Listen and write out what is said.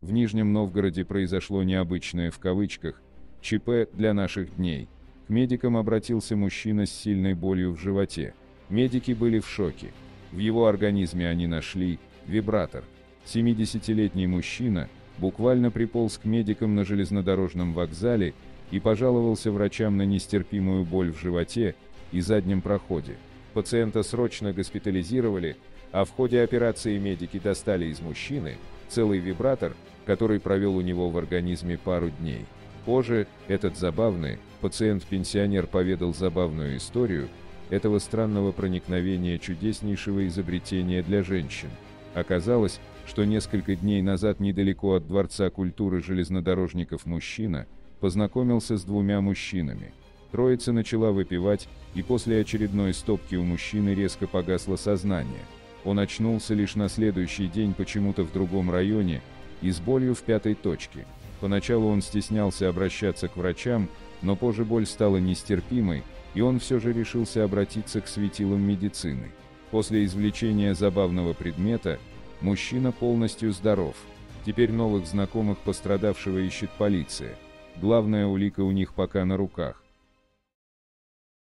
В Нижнем Новгороде произошло необычное в кавычках ЧП для наших дней. К медикам обратился мужчина с сильной болью в животе. Медики были в шоке. В его организме они нашли вибратор. 70-летний мужчина буквально приполз к медикам на железнодорожном вокзале и пожаловался врачам на нестерпимую боль в животе и заднем проходе. Пациента срочно госпитализировали, а в ходе операции медики достали из мужчины целый вибратор, который провел у него в организме пару дней. Позже этот забавный пациент-пенсионер поведал забавную историю этого странного проникновения чудеснейшего изобретения для женщин. Оказалось, что несколько дней назад недалеко от Дворца культуры железнодорожников мужчина познакомился с двумя мужчинами. Троица начала выпивать, и после очередной стопки у мужчины резко погасло сознание. Он очнулся лишь на следующий день почему-то в другом районе и с болью в пятой точке. Поначалу он стеснялся обращаться к врачам, но позже боль стала нестерпимой, и он все же решился обратиться к светилам медицины. После извлечения забавного предмета, мужчина полностью здоров. Теперь новых знакомых пострадавшего ищет полиция. Главная улика у них пока на руках.